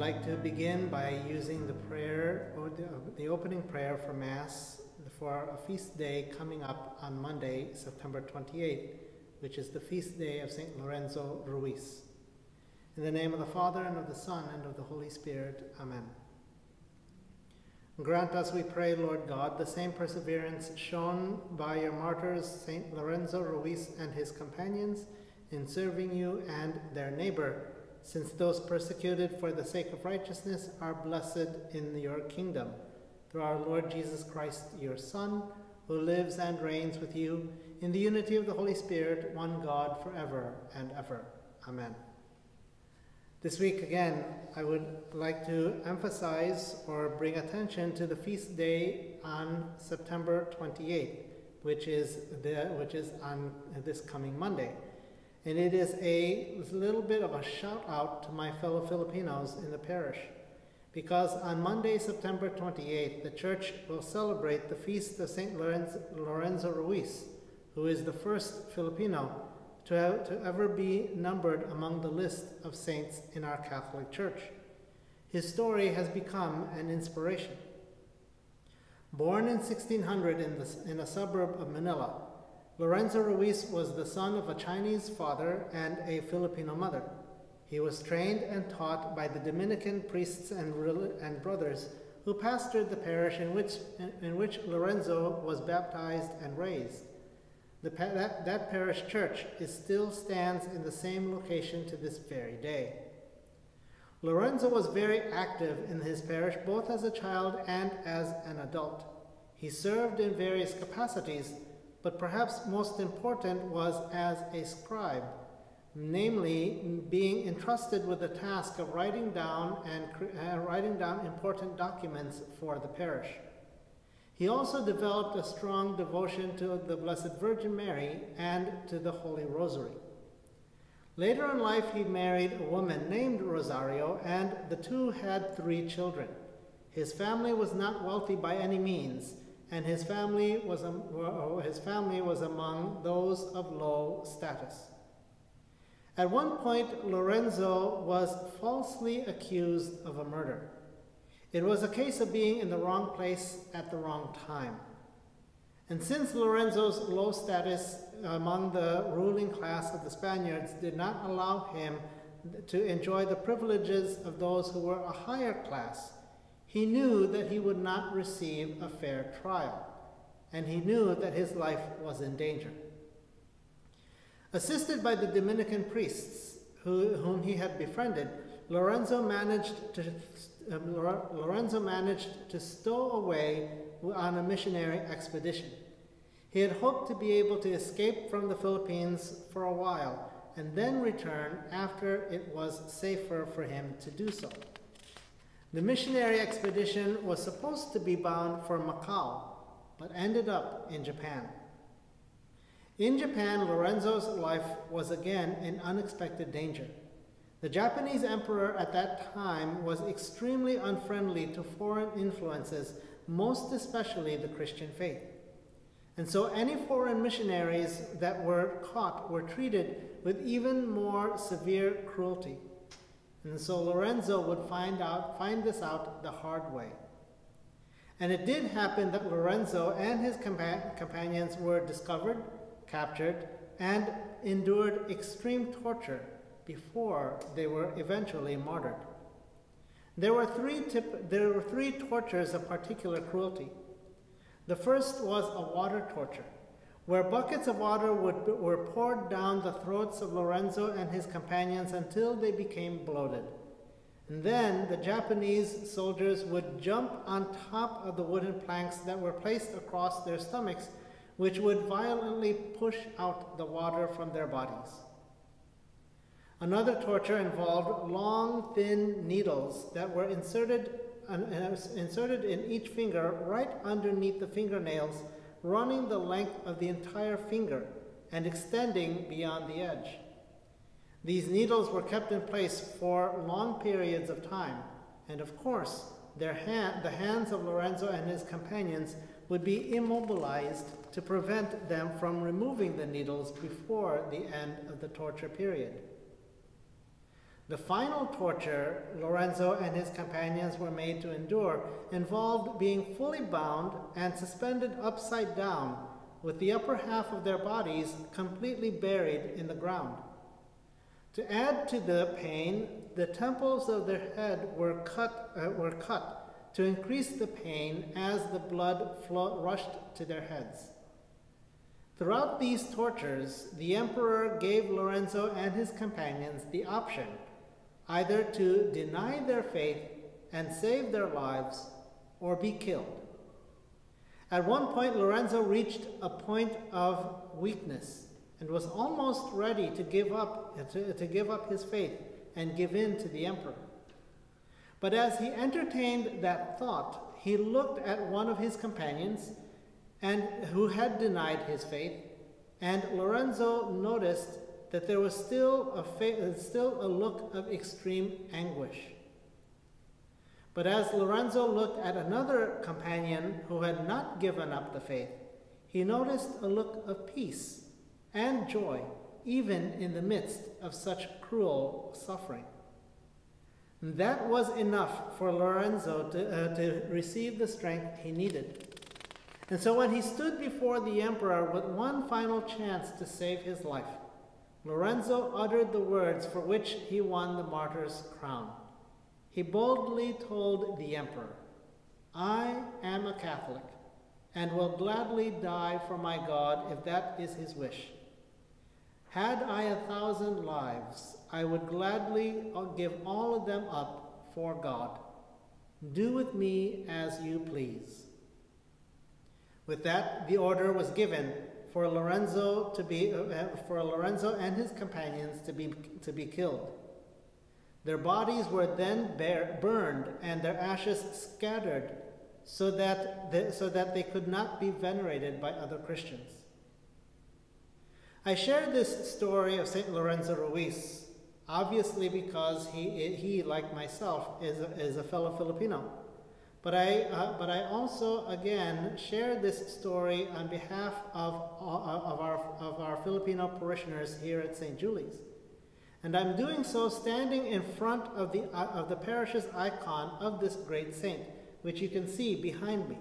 like to begin by using the prayer, the, uh, the opening prayer for Mass for a feast day coming up on Monday, September 28th, which is the feast day of St. Lorenzo Ruiz. In the name of the Father, and of the Son, and of the Holy Spirit. Amen. Grant us, we pray, Lord God, the same perseverance shown by your martyrs, St. Lorenzo Ruiz and his companions, in serving you and their neighbor, since those persecuted for the sake of righteousness are blessed in your kingdom. Through our Lord Jesus Christ, your Son, who lives and reigns with you in the unity of the Holy Spirit, one God, forever and ever. Amen. This week, again, I would like to emphasize or bring attention to the feast day on September 28th, which is, the, which is on this coming Monday. And it is a little bit of a shout out to my fellow Filipinos in the parish. Because on Monday, September 28th, the church will celebrate the feast of St. Lorenzo, Lorenzo Ruiz, who is the first Filipino to, have, to ever be numbered among the list of saints in our Catholic Church. His story has become an inspiration. Born in 1600 in, the, in a suburb of Manila, Lorenzo Ruiz was the son of a Chinese father and a Filipino mother. He was trained and taught by the Dominican priests and, and brothers who pastored the parish in which, in which Lorenzo was baptized and raised. The, that, that parish church is still stands in the same location to this very day. Lorenzo was very active in his parish both as a child and as an adult. He served in various capacities, but perhaps most important was as a scribe, namely being entrusted with the task of writing down and uh, writing down important documents for the parish. He also developed a strong devotion to the Blessed Virgin Mary and to the Holy Rosary. Later in life, he married a woman named Rosario, and the two had three children. His family was not wealthy by any means, and his family was, oh, his family was among those of low status. At one point, Lorenzo was falsely accused of a murder. It was a case of being in the wrong place at the wrong time. And since Lorenzo's low status among the ruling class of the Spaniards did not allow him to enjoy the privileges of those who were a higher class, he knew that he would not receive a fair trial, and he knew that his life was in danger. Assisted by the Dominican priests who, whom he had befriended, Lorenzo managed to um, Lorenzo managed to stow away on a missionary expedition. He had hoped to be able to escape from the Philippines for a while and then return after it was safer for him to do so. The missionary expedition was supposed to be bound for Macau, but ended up in Japan. In Japan, Lorenzo's life was again in unexpected danger. The Japanese emperor at that time was extremely unfriendly to foreign influences, most especially the Christian faith. And so any foreign missionaries that were caught were treated with even more severe cruelty. And so Lorenzo would find out find this out the hard way. And it did happen that Lorenzo and his compa companions were discovered, captured, and endured extreme torture before they were eventually martyred. There were three, tip, there were three tortures of particular cruelty. The first was a water torture, where buckets of water would, were poured down the throats of Lorenzo and his companions until they became bloated. And then the Japanese soldiers would jump on top of the wooden planks that were placed across their stomachs, which would violently push out the water from their bodies. Another torture involved long, thin needles that were inserted, uh, inserted in each finger right underneath the fingernails, running the length of the entire finger and extending beyond the edge. These needles were kept in place for long periods of time, and of course, their hand, the hands of Lorenzo and his companions would be immobilized to prevent them from removing the needles before the end of the torture period. The final torture Lorenzo and his companions were made to endure involved being fully bound and suspended upside down, with the upper half of their bodies completely buried in the ground. To add to the pain, the temples of their head were cut, uh, were cut to increase the pain as the blood rushed to their heads. Throughout these tortures, the emperor gave Lorenzo and his companions the option either to deny their faith and save their lives or be killed. At one point, Lorenzo reached a point of weakness and was almost ready to give up, to, to give up his faith and give in to the emperor. But as he entertained that thought, he looked at one of his companions and who had denied his faith, and Lorenzo noticed that there was still a, still a look of extreme anguish. But as Lorenzo looked at another companion who had not given up the faith, he noticed a look of peace and joy, even in the midst of such cruel suffering. That was enough for Lorenzo to, uh, to receive the strength he needed. And so when he stood before the emperor with one final chance to save his life, Lorenzo uttered the words for which he won the martyr's crown. He boldly told the emperor, I am a Catholic and will gladly die for my God if that is his wish. Had I a thousand lives, I would gladly give all of them up for God. Do with me as you please. With that, the order was given for Lorenzo to be uh, for Lorenzo and his companions to be to be killed. Their bodies were then bear, burned and their ashes scattered so that, they, so that they could not be venerated by other Christians. I share this story of St. Lorenzo Ruiz, obviously because he, he like myself, is a, is a fellow Filipino. But I, uh, but I also, again, share this story on behalf of, uh, of, our, of our Filipino parishioners here at St. Julie's. And I'm doing so standing in front of the, uh, of the parish's icon of this great saint, which you can see behind me.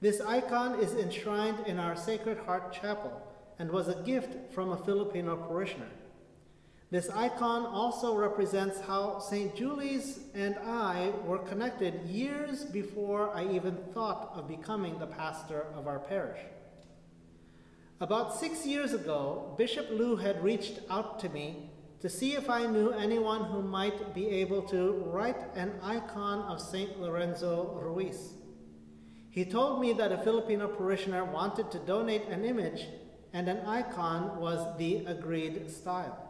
This icon is enshrined in our Sacred Heart Chapel and was a gift from a Filipino parishioner. This icon also represents how St. Julie's and I were connected years before I even thought of becoming the pastor of our parish. About six years ago, Bishop Lu had reached out to me to see if I knew anyone who might be able to write an icon of St. Lorenzo Ruiz. He told me that a Filipino parishioner wanted to donate an image and an icon was the agreed style.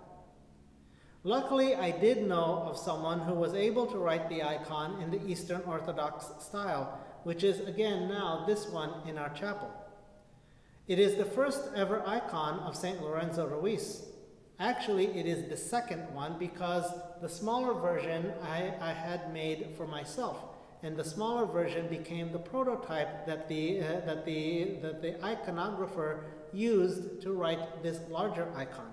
Luckily, I did know of someone who was able to write the icon in the Eastern Orthodox style, which is again now this one in our chapel. It is the first ever icon of St. Lorenzo Ruiz, Actually, it is the second one because the smaller version I, I had made for myself. And the smaller version became the prototype that the, uh, that, the, that the iconographer used to write this larger icon.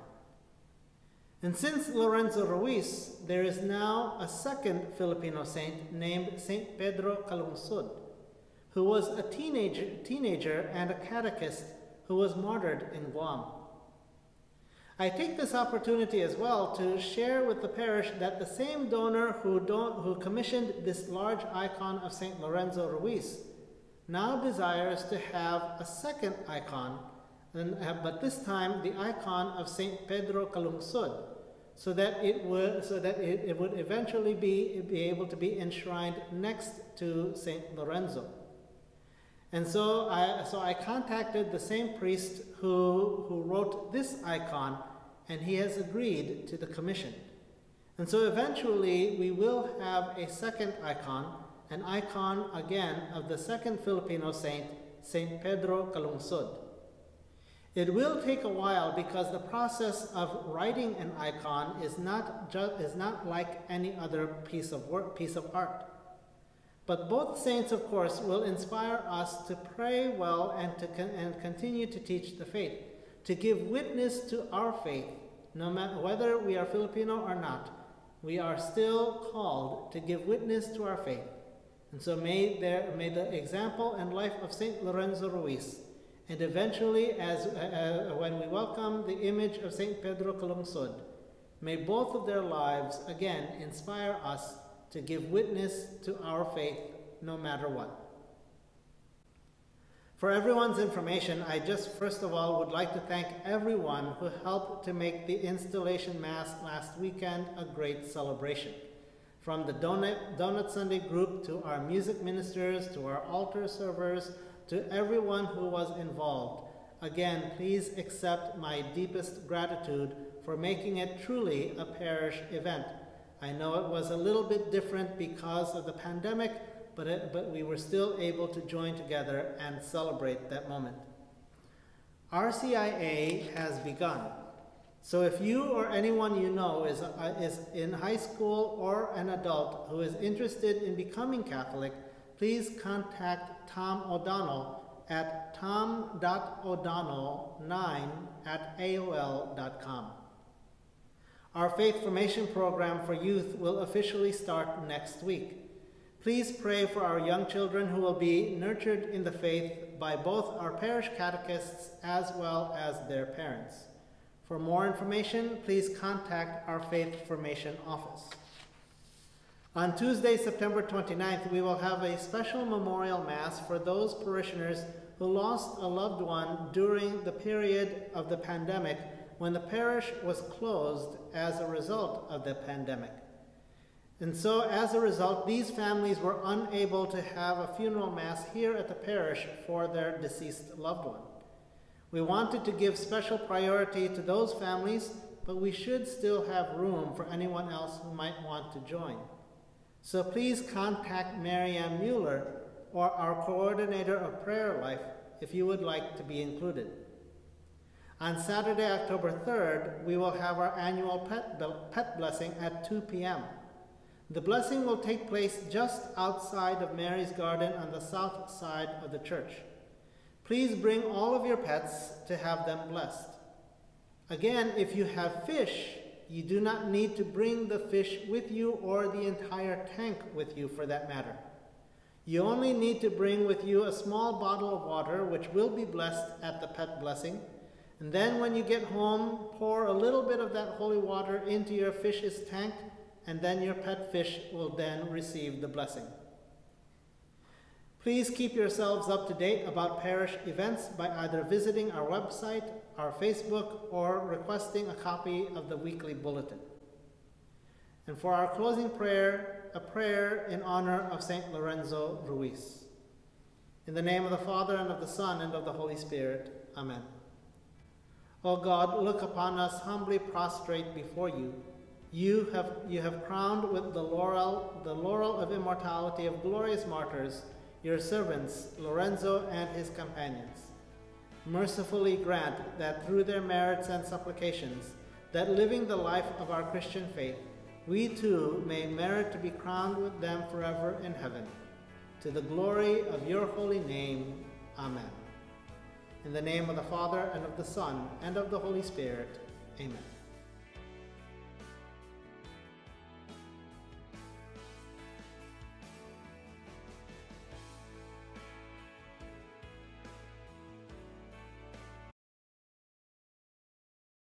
And since Lorenzo Ruiz, there is now a second Filipino saint named Saint Pedro Calungsod, who was a teenager, teenager and a catechist who was martyred in Guam. I take this opportunity as well to share with the parish that the same donor who, don- who commissioned this large icon of St. Lorenzo Ruiz now desires to have a second icon, and, uh, but this time the icon of St. Pedro Calungsod, so that it would, so that it, it would eventually be, be able to be enshrined next to St. Lorenzo. And so I, so I contacted the same priest who, who wrote this icon, and he has agreed to the commission. And so eventually we will have a second icon, an icon again of the second Filipino saint, Saint Pedro Calungsod. It will take a while because the process of writing an icon is not, is not like any other piece of work, piece of art. But both saints, of course, will inspire us to pray well and to con- and continue to teach the faith, to give witness to our faith, no matter whether we are Filipino or not, we are still called to give witness to our faith. And so may, there, may the example and life of St. Lorenzo Ruiz, and eventually as, uh, uh, when we welcome the image of St. Pedro Calungsod, may both of their lives again inspire us to give witness to our faith no matter what. For everyone's information, I just first of all would like to thank everyone who helped to make the installation mass last weekend a great celebration. From the Donut, Donut Sunday group to our music ministers to our altar servers to everyone who was involved. Again, please accept my deepest gratitude for making it truly a parish event. I know it was a little bit different because of the pandemic, but, it, but we were still able to join together and celebrate that moment. RCIA has begun. So if you or anyone you know is, uh, is in high school or an adult who is interested in becoming Catholic, please contact Tom O'Donnell at tom.o'donnell9 at aol.com. Our faith formation program for youth will officially start next week. Please pray for our young children who will be nurtured in the faith by both our parish catechists as well as their parents. For more information, please contact our Faith Formation Office. On Tuesday, September 29th, we will have a special memorial Mass for those parishioners who lost a loved one during the period of the pandemic when the parish was closed as a result of the pandemic. And so, as a result, these families were unable to have a funeral mass here at the parish for their deceased loved one. We wanted to give special priority to those families, but we should still have room for anyone else who might want to join. So please contact Marianne Mueller or our coordinator of prayer life if you would like to be included. On Saturday, October 3rd, we will have our annual pet, pet blessing at 2 p.m. The blessing will take place just outside of Mary's garden on the south side of the church. Please bring all of your pets to have them blessed. Again, if you have fish, you do not need to bring the fish with you or the entire tank with you for that matter. You only need to bring with you a small bottle of water which will be blessed at the pet blessing. And then when you get home, pour a little bit of that holy water into your fish's tank and then your pet fish will then receive the blessing. Please keep yourselves up to date about parish events by either visiting our website, our Facebook, or requesting a copy of the weekly bulletin. And for our closing prayer, a prayer in honor of St. Lorenzo Ruiz. In the name of the Father, and of the Son, and of the Holy Spirit. Amen. O God, look upon us humbly prostrate before you you have, you have crowned with the laurel, the laurel of immortality of glorious martyrs, your servants, Lorenzo and his companions. Mercifully grant that through their merits and supplications, that living the life of our Christian faith, we too may merit to be crowned with them forever in heaven. To the glory of your holy name. Amen. In the name of the Father, and of the Son, and of the Holy Spirit. Amen.